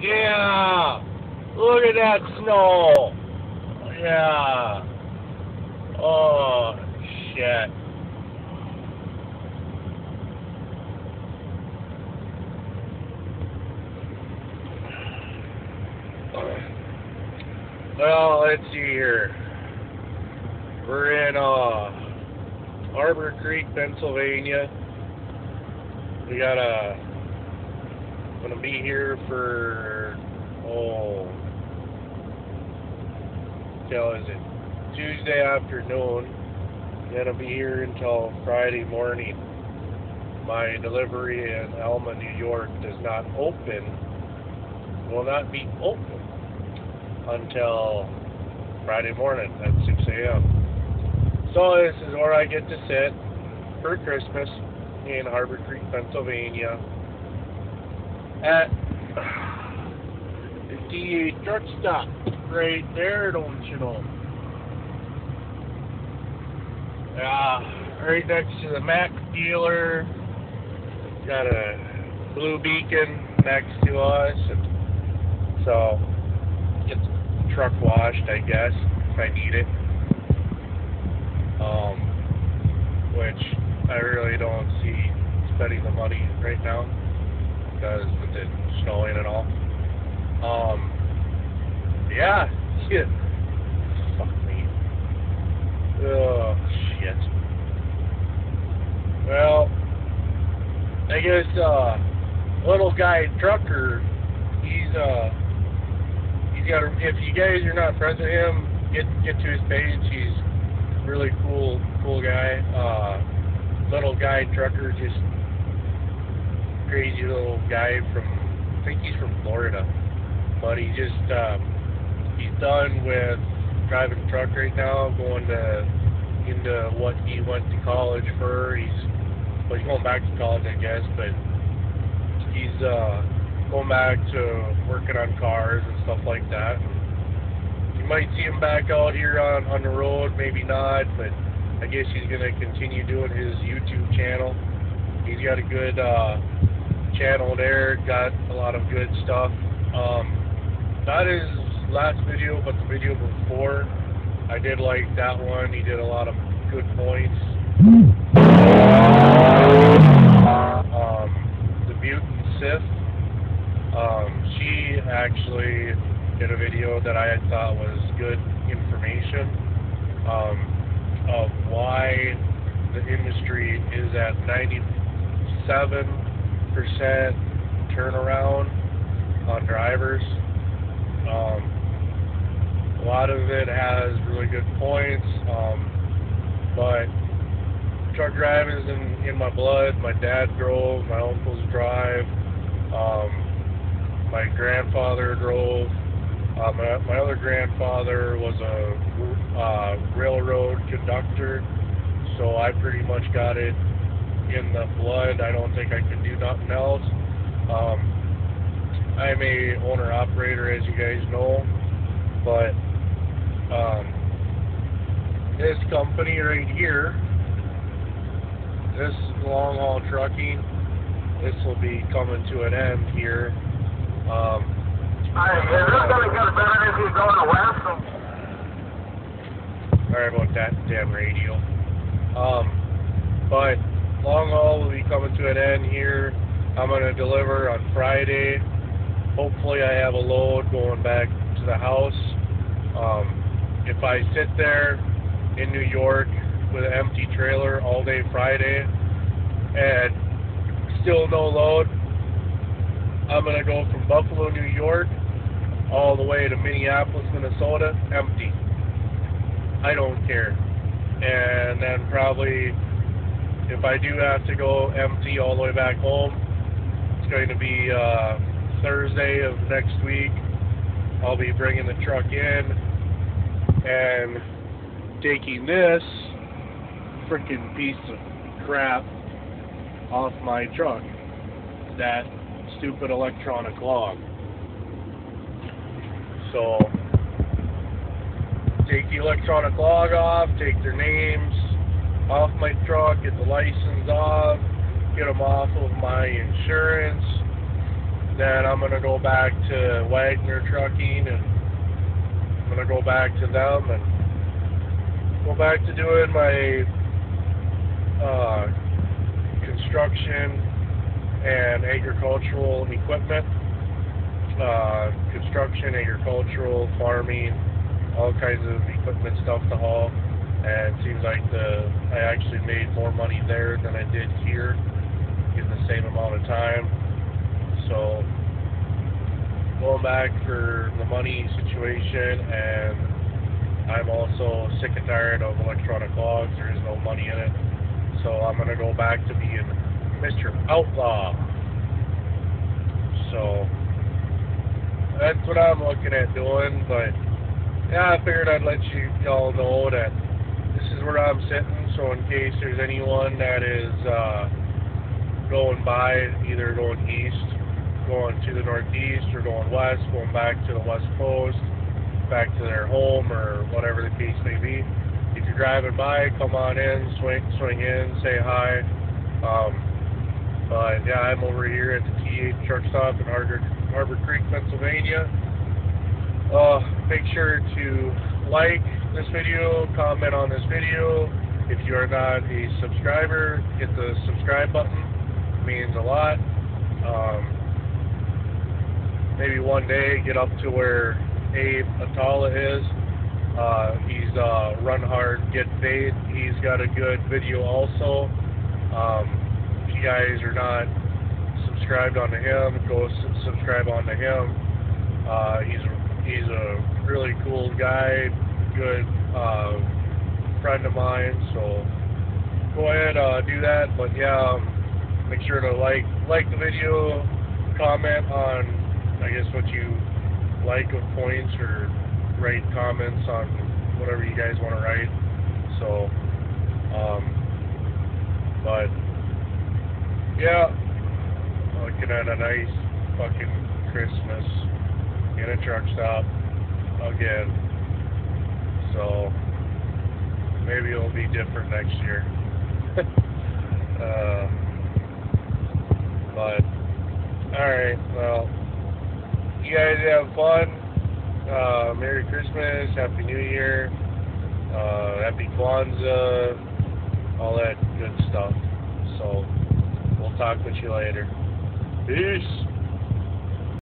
Yeah. Look at that snow. Yeah. Oh, shit. Well, let's see here. We're in uh, Harbor Creek, Pennsylvania. We got a. Gonna be here for oh, till is it Tuesday afternoon. Gonna be here until Friday morning. My delivery in Alma, New York, does not open. Will not be open until Friday morning at 6 a.m. So this is where I get to sit for Christmas in Harbor Creek, Pennsylvania at the TA truck stop right there, don't you know? Uh, right next to the Mack dealer. Got a blue beacon next to us. And so truck washed, I guess, if I need it. Um, which I really don't see spending the money right now because with it snowing and all. Um, yeah, shit. Fuck me. Oh, shit. Well, I guess, uh, little guy trucker, he's, uh, he's got. A, if you guys are not friends with him, get get to his page. He's really cool, cool guy. Uh, little guy trucker, just crazy little guy from. I think he's from Florida, but he just um, he's done with driving truck right now, going to into what he went to college for. He's well, he's going back to college, I guess, but he's uh going back to working on cars and stuff like that. You might see him back out here on, on the road, maybe not, but I guess he's going to continue doing his YouTube channel. He's got a good uh, channel there, got a lot of good stuff. Um, not his last video, but the video before. I did like that one. He did a lot of good points. Um, the Mutant Sith um, she actually did a video that I thought was good information um, of why the industry is at 97% turnaround on drivers. Um, a lot of it has really good points, um, but truck driving is in, in my blood. My dad drove, my uncles drive. Um, my grandfather drove. Uh, my, my other grandfather was a uh, railroad conductor, so I pretty much got it in the blood. I don't think I could do nothing else. Um, I'm a owner operator, as you guys know, but um, this company right here, this long haul trucking, this will be coming to an end here um, Hi, is this going to get better if you go to west? Sorry about that damn radio. Um, but long haul will be coming to an end here. I'm going to deliver on Friday. Hopefully, I have a load going back to the house. Um, if I sit there in New York with an empty trailer all day Friday and still no load, I'm going to go from Buffalo, New York, all the way to Minneapolis, Minnesota, empty. I don't care. And then probably, if I do have to go empty all the way back home, it's going to be uh, Thursday of next week. I'll be bringing the truck in and taking this freaking piece of crap off my truck. That stupid electronic log. So, take the electronic log off, take their names off my truck, get the license off, get them off of my insurance, then I'm gonna go back to Wagner Trucking and I'm gonna go back to them and go back to doing my uh, construction and agricultural equipment, uh, construction, agricultural, farming, all kinds of equipment stuff to haul. And it seems like the I actually made more money there than I did here in the same amount of time. So going back for the money situation and I'm also sick and tired of electronic logs. There is no money in it. So I'm gonna go back to being Mr. Outlaw. So that's what I'm looking at doing, but yeah, I figured I'd let you y'all know that this is where I'm sitting, so in case there's anyone that is uh, going by, either going east, going to the northeast, or going west, going back to the west coast, back to their home, or whatever the case may be. If you're driving by, come on in, swing, swing in, say hi. Um, but yeah, I'm over here at the TA truck stop in Harbor, Harbor Creek, Pennsylvania. Uh, make sure to like this video, comment on this video. If you are not a subscriber, hit the subscribe button. It means a lot. Um, maybe one day get up to where Abe Atala is. Uh, he's uh, Run Hard, Get Paid. He's got a good video also. Um, if you guys are not subscribed onto him, go subscribe onto him. Uh, he's he's a really cool guy, good uh, friend of mine. So go ahead, uh, do that. But yeah, um, make sure to like like the video, comment on I guess what you like of points or write comments on whatever you guys want to write. So, um, but yeah, looking at a nice fucking Christmas in a truck stop again. So maybe it'll be different next year. uh, but all right, well, you guys have fun. Uh, Merry Christmas, Happy New Year, uh, Happy Kwanzaa, all that good stuff. So we'll talk with you later. Peace.